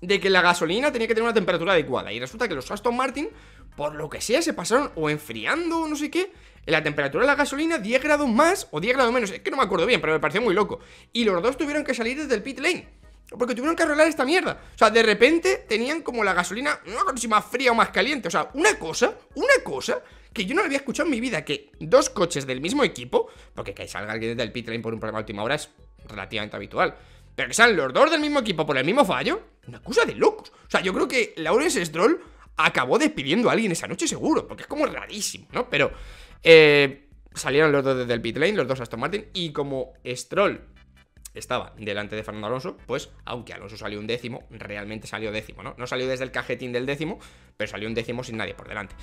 de que la gasolina tenía que tener una temperatura adecuada. Y resulta que los Aston Martin, por lo que sea, se pasaron o enfriando o no sé qué. La temperatura de la gasolina 10 grados más o 10 grados menos. Es que no me acuerdo bien, pero me pareció muy loco. Y los dos tuvieron que salir desde el pit lane. Porque tuvieron que arreglar esta mierda. O sea, de repente tenían como la gasolina, no sé si más fría o más caliente. O sea, una cosa, una cosa que yo no había escuchado en mi vida. Que dos coches del mismo equipo, porque que salga alguien del pit lane por un problema de última hora es relativamente habitual. Pero que sean los dos del mismo equipo por el mismo fallo, una cosa de locos. O sea, yo creo que Lawrence Stroll acabó despidiendo a alguien esa noche seguro, porque es como rarísimo, ¿no? Pero eh, salieron los dos desde el pit lane, los dos Aston Martin, y como Stroll estaba delante de Fernando Alonso, pues aunque Alonso salió un décimo, realmente salió décimo, ¿no? No salió desde el cajetín del décimo, pero salió un décimo sin nadie por delante.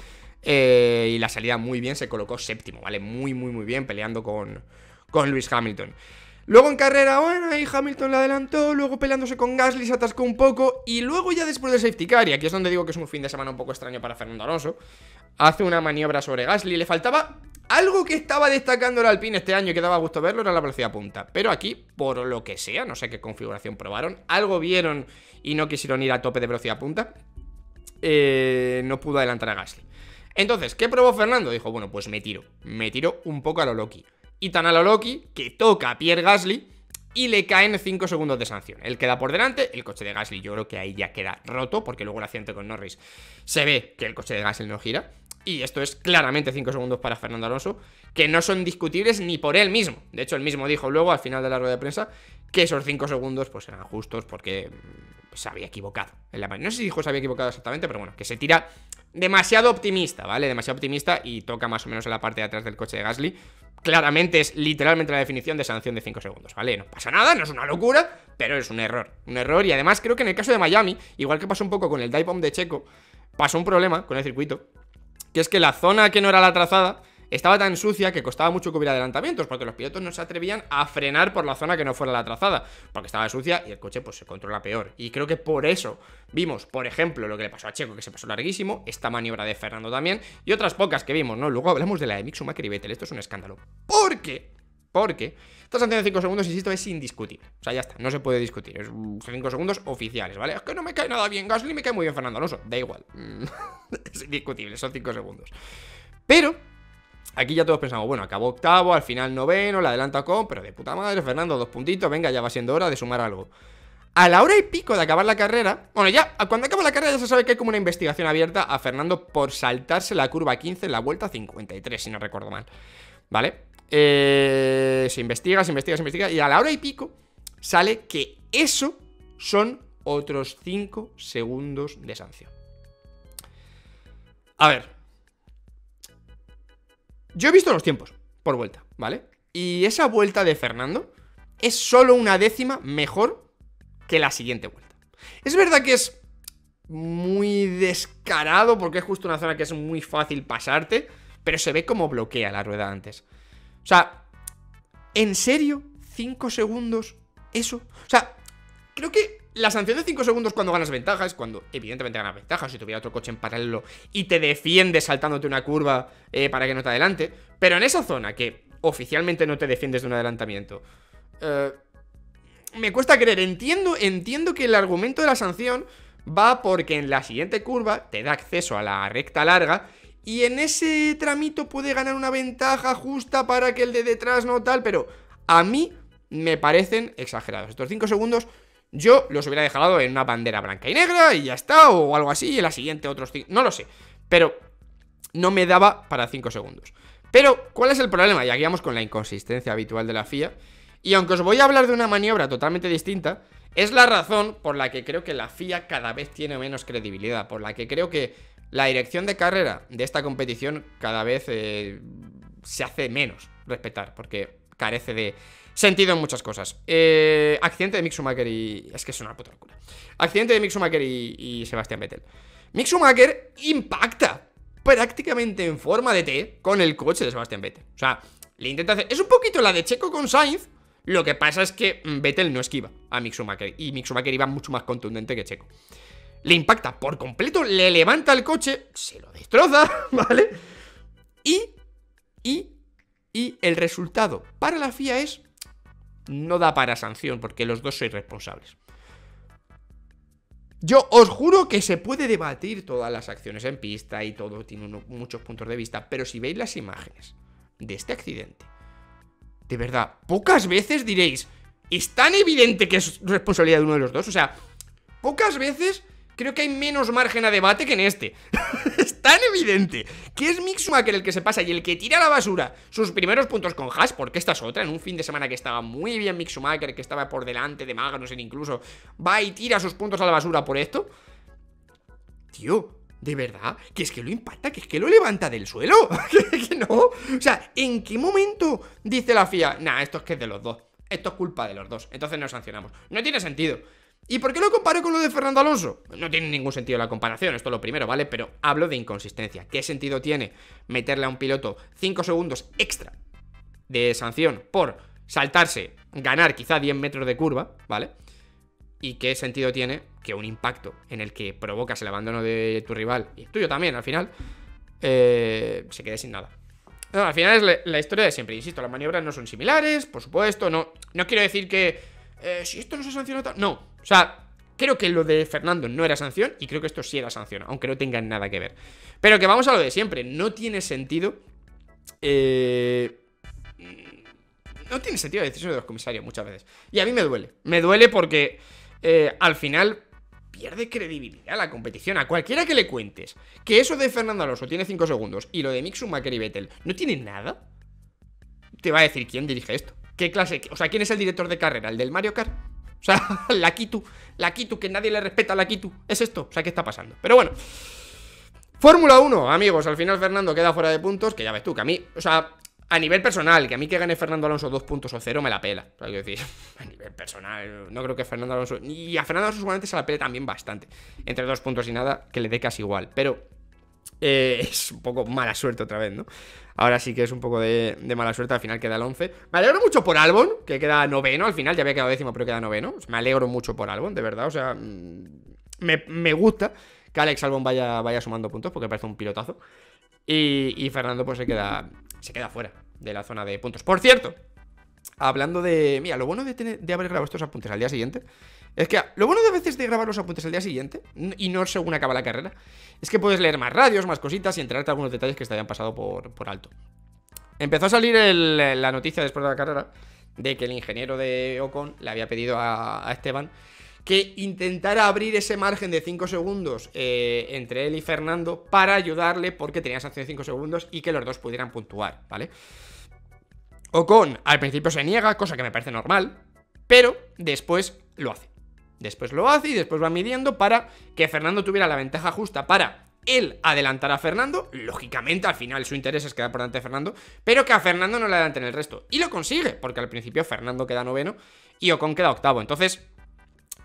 Eh, y la salida muy bien, se colocó séptimo, ¿vale? Muy, muy, muy bien, peleando con, con Luis Hamilton. Luego en carrera, bueno, ahí Hamilton le adelantó, luego peleándose con Gasly se atascó un poco y luego ya después del safety car, y aquí es donde digo que es un fin de semana un poco extraño para Fernando Alonso, hace una maniobra sobre Gasly, le faltaba algo que estaba destacando el Alpine este año y que daba gusto verlo era la velocidad punta. Pero aquí, por lo que sea, no sé qué configuración probaron, algo vieron y no quisieron ir a tope de velocidad punta, eh, no pudo adelantar a Gasly. Entonces, ¿qué probó Fernando? Dijo, bueno, pues me tiro, me tiro un poco a lo Loki. Y tan a lo Loki que toca a Pierre Gasly y le caen 5 segundos de sanción. Él queda por delante, el coche de Gasly yo creo que ahí ya queda roto, porque luego el accidente con Norris se ve que el coche de Gasly no gira. y esto es claramente 5 segundos para Fernando Alonso, que no son discutibles ni por él mismo. De hecho, él mismo dijo luego, al final de la rueda de prensa, que esos 5 segundos pues eran justos porque mm, se había equivocado. No sé si dijo se había equivocado exactamente, pero bueno, que se tira demasiado optimista, ¿vale? Demasiado optimista y toca más o menos en la parte de atrás del coche de Gasly. Claramente es literalmente la definición de sanción de 5 segundos, ¿vale? No pasa nada, no es una locura, pero es un error. Un error y además creo que en el caso de Miami, igual que pasó un poco con el dive bomb de Checo, pasó un problema con el circuito, que es que la zona que no era la trazada estaba tan sucia que costaba mucho que hubiera adelantamientos, porque los pilotos no se atrevían a frenar por la zona que no fuera la trazada, porque estaba sucia y el coche pues se controla peor. Y creo que por eso vimos, por ejemplo, lo que le pasó a Checo, que se pasó larguísimo, esta maniobra de Fernando también, y otras pocas que vimos, ¿no? Luego hablamos de la de Mick Schumacher y Vettel, esto es un escándalo. ¿Por qué? Porque esta sanción de 5 segundos, insisto, es indiscutible. O sea, ya está, no se puede discutir. Es 5 segundos oficiales, ¿vale? Es que no me cae nada bien Gasly, me cae muy bien Fernando Alonso. Da igual. *laughs* es indiscutible, son 5 segundos. Pero Aquí ya todos pensamos, bueno, acabó octavo, al final noveno, la adelanta con, pero de puta madre, Fernando, dos puntitos, venga, ya va siendo hora de sumar algo. A la hora y pico de acabar la carrera, bueno, ya, cuando acaba la carrera ya se sabe que hay como una investigación abierta a Fernando por saltarse la curva 15 en la vuelta 53, si no recuerdo mal. ¿Vale? Eh, se investiga, se investiga, se investiga, y a la hora y pico sale que eso son otros 5 segundos de sanción. A ver, yo he visto los tiempos por vuelta, ¿vale? Y esa vuelta de Fernando es solo una décima mejor que la siguiente vuelta. Es verdad que es muy descarado porque es justo una zona que es muy fácil pasarte, pero se ve como bloquea la rueda antes. O sea, ¿en serio? ¿5 segundos? ¿Eso? O sea, creo que la sanción de 5 segundos cuando ganas ventaja es cuando evidentemente ganas ventaja si tuviera otro coche en paralelo y te defiende saltándote una curva eh, para que no te adelante. Pero en esa zona que oficialmente no te defiendes de un adelantamiento, eh, me cuesta creer. Entiendo, entiendo que el argumento de la sanción va porque en la siguiente curva te da acceso a la recta larga y en ese tramito puede ganar una ventaja justa para que el de detrás no tal, pero a mí me parecen exagerados. Estos 5 segundos yo los hubiera dejado en una bandera blanca y negra y ya está, o algo así, y en la siguiente otros 5, no lo sé, pero no me daba para 5 segundos. Pero, ¿cuál es el problema? Y aquí vamos con la inconsistencia habitual de la FIA. Y aunque os voy a hablar de una maniobra totalmente distinta, es la razón por la que creo que la FIA cada vez tiene menos credibilidad, por la que creo que la dirección de carrera de esta competición cada vez eh, se hace menos respetar, porque carece de sentido en muchas cosas. Eh, accidente de Mick y... Es que es una puta locura. Accidente de Mick y, Sebastián Vettel. Mick impacta prácticamente en forma de T con el coche de Sebastián Vettel. O sea, le intenta hacer... Es un poquito la de Checo con Sainz. Lo que pasa es que mm, Vettel no esquiva a Mick. Y Mick iba mucho más contundente que Checo. Le impacta por completo, le levanta el coche, se lo destroza, *laughs* ¿vale? Y... Y... Y el resultado para la FIA es no da para sanción porque los dos sois responsables. Yo os juro que se puede debatir todas las acciones en pista y todo tiene muchos puntos de vista, pero si veis las imágenes de este accidente, de verdad, pocas veces diréis, es tan evidente que es responsabilidad de uno de los dos, o sea, pocas veces creo que hay menos margen a debate que en este. *laughs* es tan evidente que es Schumacher el que se pasa y el que tira a la basura sus primeros puntos con Haas, porque esta es otra, en un fin de semana que estaba muy bien Schumacher, que estaba por delante de Magnussen incluso, va y tira sus puntos a la basura por esto. Tío, ¿De verdad? Que es que lo impacta, que es que lo levanta del suelo. *laughs* que no. O sea, ¿en qué momento dice la FIA? Nah, esto es que es de los dos. Esto es culpa de los dos. Entonces nos sancionamos. No tiene sentido. ¿Y por qué lo comparo con lo de Fernando Alonso? No tiene ningún sentido la comparación, esto es lo primero, ¿vale? Pero hablo de inconsistencia. ¿Qué sentido tiene meterle a un piloto 5 segundos extra de sanción por saltarse, ganar quizá 10 metros de curva, ¿vale? ¿Y qué sentido tiene que un impacto en el que provocas el abandono de tu rival y tuyo también al final eh, se quede sin nada? al final es la, historia de siempre, insisto, las maniobras no son similares, por supuesto, no, no quiero decir que eh, si esto no se sanciona tal... No, sea, creo que lo de Fernando no era sanción y creo que esto sí era sanción, aunque no tenga nada que ver. Pero que vamos a lo de siempre, no tiene sentido... Eh, no tiene sentido la decisión de los comisarios muchas veces. Y a mí me duele. Me duele porque eh, al final pierde credibilidad la competición. A cualquiera que le cuentes que eso de Fernando Alonso tiene 5 segundos y lo de Mick Schumacher y Vettel no tiene nada, te va a decir quién dirige esto. ¿Qué clase? O sea, ¿quién es el director de carrera? ¿El del Mario Kart? O sea, *laughs* la Kitu, la Kitu, que nadie le respeta la Kitu. ¿Es esto? O sea, ¿qué está pasando? Pero bueno. Fórmula 1, amigos, al final Fernando queda fuera de puntos, que ya ves tú, que a mí, o sea, a nivel personal, que a mí que gane Fernando Alonso dos puntos o cero me la pela. O sea, quiero decir, *laughs* a nivel personal, no creo que Fernando Alonso. Y a Fernando Alonso seguramente se la pele también bastante. Entre dos puntos y nada, que le dé casi igual. Pero eh, *laughs* es un poco mala suerte otra vez, ¿no? Ahora sí que es un poco de, mala suerte, al final queda el 11. Me alegro mucho por Albon, que queda noveno, al final ya había quedado décimo, pero queda noveno. Me alegro mucho por Albon, de verdad, o sea, mm, me, me gusta que Alex Albon vaya, vaya sumando puntos, porque parece un pilotazo. Y, Fernando pues se queda, se queda fuera de la zona de puntos. Por cierto, hablando de... Mira, lo bueno de, de haber grabado estos apuntes al día siguiente es que lo bueno de veces de grabar los apuntes al día siguiente y no según acaba la carrera es que puedes leer más radios, más cositas y enterarte algunos detalles que te hayan pasado por, alto. Empezó a salir la noticia después de la carrera de que el ingeniero de Ocon le había pedido a Esteban que intentara abrir ese margen de 5 segundos eh, entre él y Fernando para ayudarle porque tenía sanción de 5 segundos y que los dos pudieran puntuar, ¿vale? Ocon al principio se niega, cosa que me parece normal, pero después lo hace. Después lo hace y después va midiendo para que Fernando tuviera la ventaja justa para él adelantar a Fernando, lógicamente al final su interés es quedar por delante de Fernando, pero que a Fernando no le adelanten el resto. Y lo consigue, porque al principio Fernando queda noveno y Ocon queda octavo. Entonces,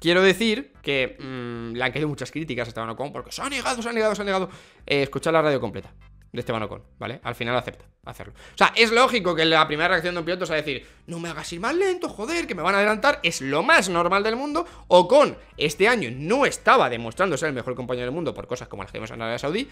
Quiero decir que mm, le han caído muchas críticas a Esteban Ocon porque se ha negado, se ha negado, se ha negado. Eh, escuchar la radio completa de Esteban Ocon, ¿vale? Al final acepta hacerlo. O sea, es lógico que la primera reacción de un piloto sea decir, no me hagas ir más lento, joder, que me van a adelantar. Es lo más normal del mundo. Ocon este año no estaba demostrando ser el mejor compañero del mundo por cosas como las que vimos en Arabia Saudí,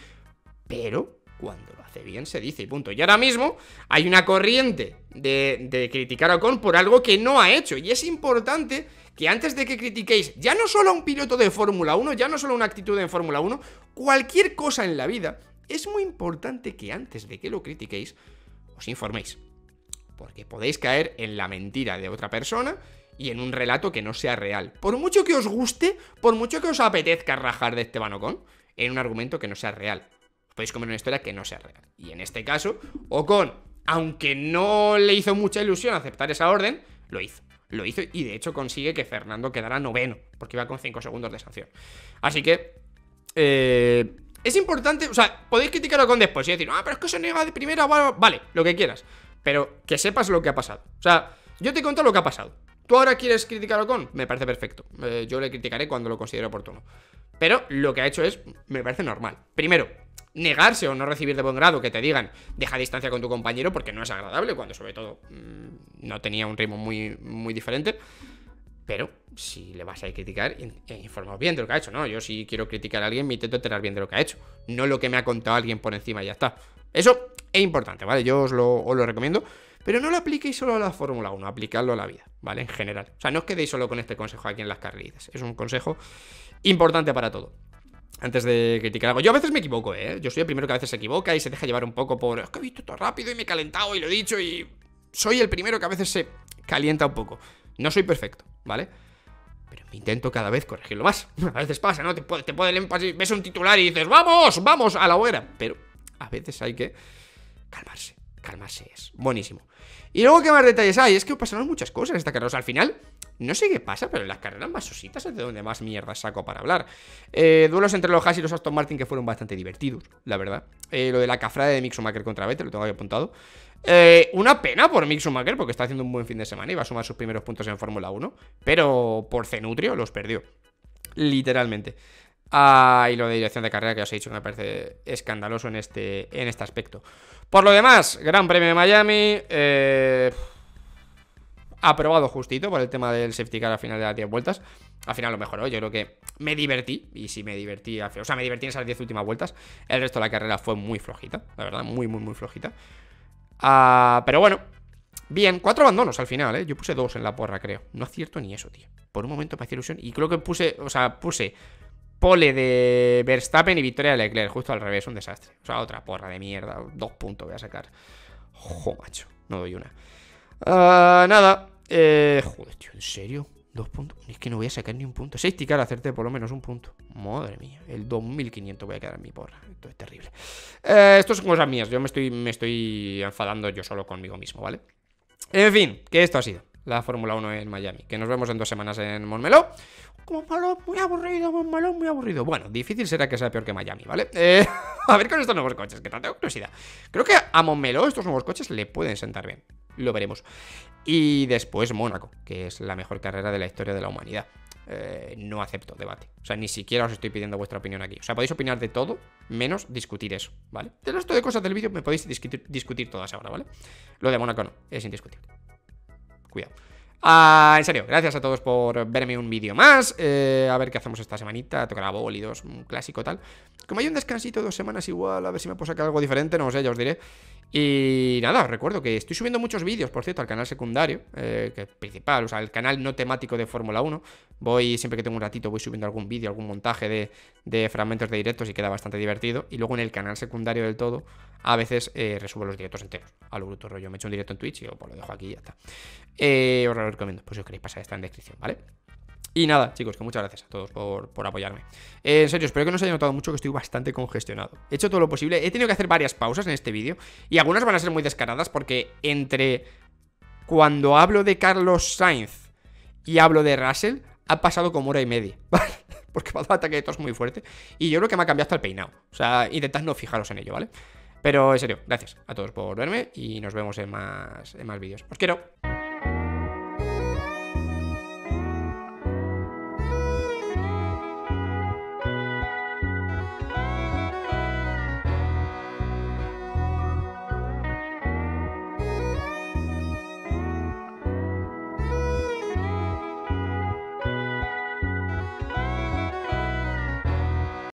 pero cuando lo hace bien se dice y punto. Y ahora mismo hay una corriente de, de criticar a Ocon por algo que no ha hecho. Y es importante que antes de que critiquéis ya no solo a un piloto de Fórmula 1, ya no solo una actitud en Fórmula 1, cualquier cosa en la vida, es muy importante que antes de que lo critiquéis, os informéis. Porque podéis caer en la mentira de otra persona y en un relato que no sea real. Por mucho que os guste, por mucho que os apetezca rajar de Esteban Ocon, en un argumento que no sea real. podéis comer una historia que no sea real. Y en este caso, Ocon, aunque no le hizo mucha ilusión aceptar esa orden, lo hizo lo hizo y de hecho consigue que Fernando quedara noveno, porque iba con 5 segundos de sanción. Así que... Eh, es importante, o sea, podéis criticarlo con después y decir, ah, pero es que se niega de primera, vale, lo que quieras. Pero que sepas lo que ha pasado. O sea, yo te he contado lo que ha pasado. ¿Tú ahora quieres criticarlo con? Me parece perfecto. Eh, yo le criticaré cuando lo considere oportuno. Pero lo que ha hecho es, me parece normal. Primero, negarse o no recibir de buen grado que te digan deja distancia con tu compañero porque no es agradable cuando sobre todo mm, no tenía un ritmo muy, muy diferente. Pero si le vas a criticar, eh, informaos bien de lo que ha hecho, ¿no? Yo si quiero criticar a alguien me intento enterar bien de lo que ha hecho, no lo que me ha contado alguien por encima y ya está. Eso es importante, ¿vale? Yo os lo, lo recomiendo. Pero no lo apliquéis solo a la Fórmula 1, aplicadlo a la vida, ¿vale? En general. O sea, no os quedéis solo con este consejo aquí en las carreras. Es un consejo importante para todo antes de criticar algo. Yo a veces me equivoco, ¿eh? Yo soy el primero que a veces se equivoca y se deja llevar un poco por... Es que he visto todo rápido y me he calentado y lo he dicho y... Soy el primero que a veces se calienta un poco. No soy perfecto, ¿vale? Pero intento cada vez corregirlo más. *laughs* A veces pasa, ¿no? Te te puede ves un titular y dices, ¡vamos! ¡Vamos! A la hoguera. Pero a veces hay que calmarse. Calmarse es buenísimo. Y luego, ¿qué más detalles hay? Es que pasaron muchas cosas en esta carrera. O sea, al final, no sé qué pasa, pero en las carreras más sositas es de donde más mierda saco para hablar. Eh, duelos entre los Haas y los Aston Martin que fueron bastante divertidos, la verdad. Eh, lo de la cafrada de Mick Schumacher contra Vettel, lo tengo ahí apuntado. Eh, una pena por Mick Schumacher porque está haciendo un buen fin de semana y va a sumar sus primeros puntos en Fórmula 1. Pero por Cenutrio los perdió. Literalmente. Ah, y lo de dirección de carrera que os he dicho me parece escandaloso en este, en este aspecto. Por lo demás, Gran Premio de Miami. Eh, aprobado justito por el tema del safety car al final de las 10 vueltas. Al final lo mejoró. Yo creo que me divertí. Y sí me divertí. O sea, me divertí en esas 10 últimas vueltas. El resto de la carrera fue muy flojita. La verdad, muy, muy, muy flojita. Ah, pero bueno. Bien, cuatro abandonos al final, ¿eh? Yo puse dos en la porra, creo. No acierto ni eso, tío. Por un momento me hacía ilusión. Y creo que puse, o sea, puse pole de Verstappen y victoria de Leclerc. Justo al revés, un desastre. O sea, otra porra de mierda. Dos puntos voy a sacar. Jo, macho. No doy una. Ah, nada. Eh, joder, tío, ¿en serio? Dos puntos. Es que no voy a sacar ni un punto. Seis ticar, hacerte por lo menos un punto. Madre mía. El 2500 voy a quedar en mi porra. Esto es terrible. Eh, esto son cosas mías. Yo me estoy, me estoy enfadando yo solo conmigo mismo, ¿vale? En fin, que esto ha sido la Fórmula 1 en Miami. Que nos vemos en dos semanas en Montmeló. Como muy aburrido, malo, muy aburrido. Bueno, difícil será que sea peor que Miami, ¿vale? Eh, *laughs* a ver con estos nuevos coches, que tengo curiosidad. Creo que a Montmeló estos nuevos coches le pueden sentar bien. Lo veremos. Y después Mónaco, que es la mejor carrera de la historia de la humanidad. Eh, no acepto debate. O sea, ni siquiera os estoy pidiendo vuestra opinión aquí. O sea, podéis opinar de todo, menos discutir eso, ¿vale? De resto de cosas del vídeo me podéis discutir, discutir todas ahora, ¿vale? Lo de Mónaco no, es indiscutible. Cuidado. Ah, en serio, gracias a todos por verme un vídeo más. Eh, a ver qué hacemos esta semanita. Tocará bólidos, un clásico tal. Como hay un descansito dos semanas igual, a ver si me puedo sacar algo diferente, no sé, ya os diré. Y nada, os recuerdo que estoy subiendo muchos vídeos, por cierto, al canal secundario, eh, que es principal, o sea, el canal no temático de Fórmula 1. Voy, siempre que tengo un ratito, voy subiendo algún vídeo, algún montaje de, de, fragmentos de directos y queda bastante divertido. Y luego en el canal secundario del todo, a veces eh, resubo los directos enteros. A lo bruto rollo. Me he hecho un directo en Twitch y pues lo dejo aquí y ya está. Eh, os lo recomiendo, pues si os queréis pasar, está en descripción, ¿vale? Y nada, chicos, que muchas gracias a todos por, apoyarme. Eh, en serio, espero que no os haya notado mucho que estoy bastante congestionado. He hecho todo lo posible. He tenido que hacer varias pausas en este vídeo. Y algunas van a ser muy descaradas porque entre cuando hablo de Carlos Sainz y hablo de Russell, ha pasado como hora y media. *laughs* ¿Vale? Porque me ha dado ataque de tos muy fuerte. Y yo creo que me ha cambiado hasta el peinado. O sea, intentad no fijaros en ello, ¿vale? Pero en serio, gracias a todos por verme y nos vemos en más, en más vídeos. Os quiero.